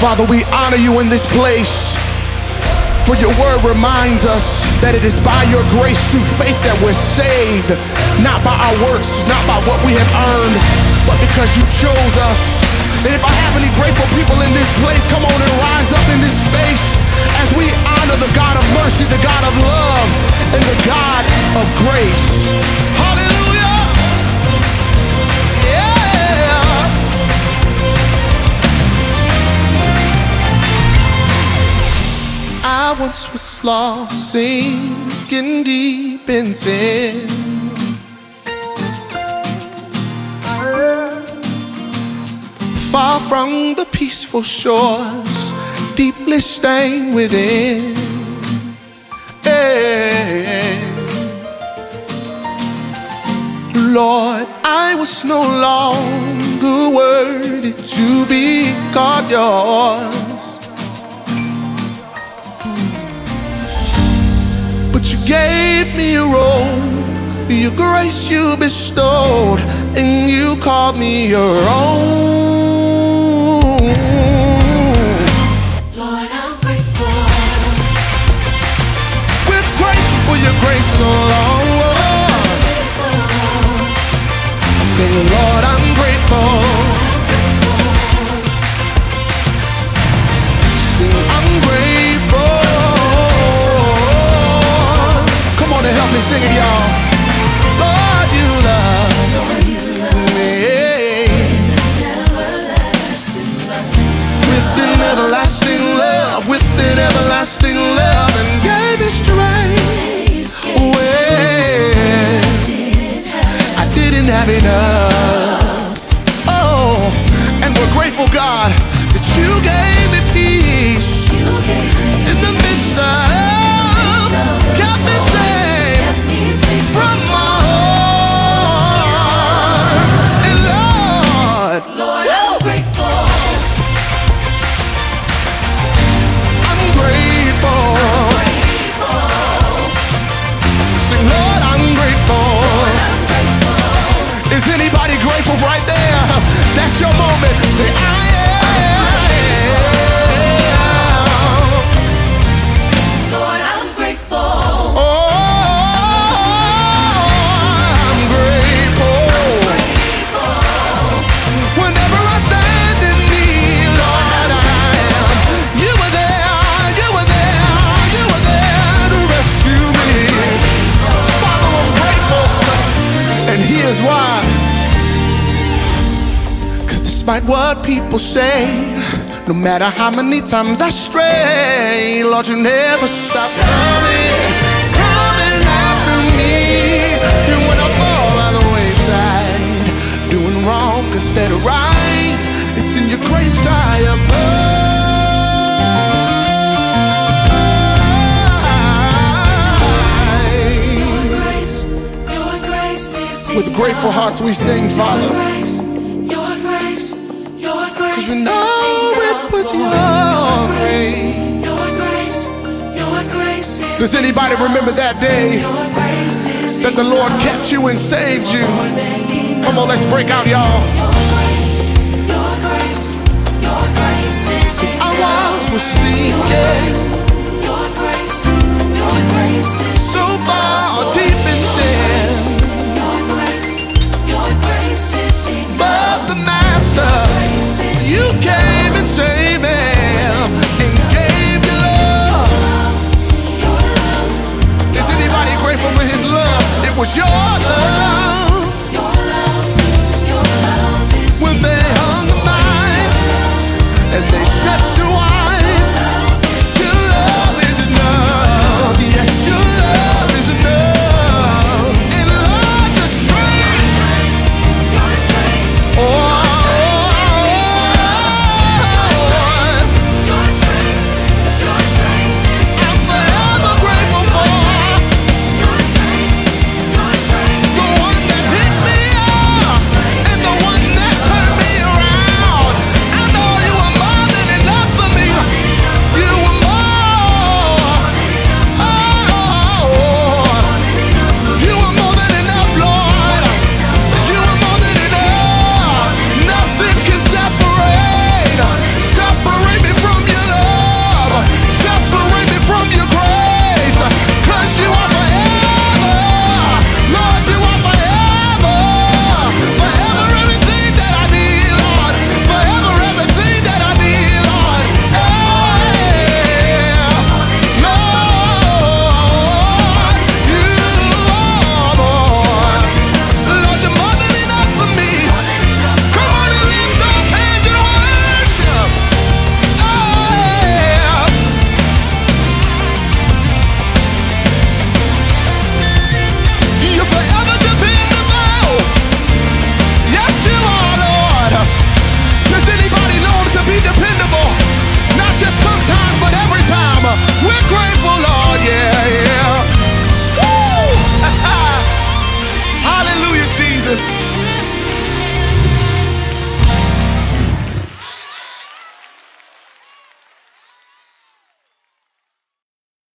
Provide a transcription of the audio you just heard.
Father, we honor you in this place. For your word reminds us that it is by your grace through faith that we're saved, not by our works, not by what we have earned, but because you chose us. And if I have any grateful people in this place, come on and rise up in this space as we I once was lost, sinking deep in sin. Far from the peaceful shores, deeply stained within. Lord, I was no longer worthy to be called yours. But you gave me a role, your grace you bestowed, and you called me your own. Is anybody grateful right there? That's your moment. Say, I am. Despite what people say, no matter how many times I stray, Lord, you never stop coming, coming after me. And when I fall by the wayside, doing wrong instead of right, it's in your grace I abide. Grace, your grace is With grateful hearts we sing, Father. It was your grace. Does anybody remember that day that the Lord kept you and saved you? Come on, let's break out, y'all.